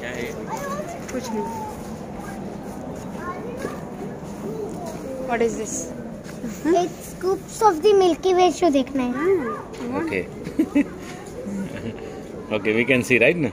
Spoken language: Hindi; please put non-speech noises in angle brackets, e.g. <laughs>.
क्या है कुछ नहीं व्हाट इज़ दिस एक scoops of the Milky Way show देखना है। Okay. <laughs> Okay we can see right? ना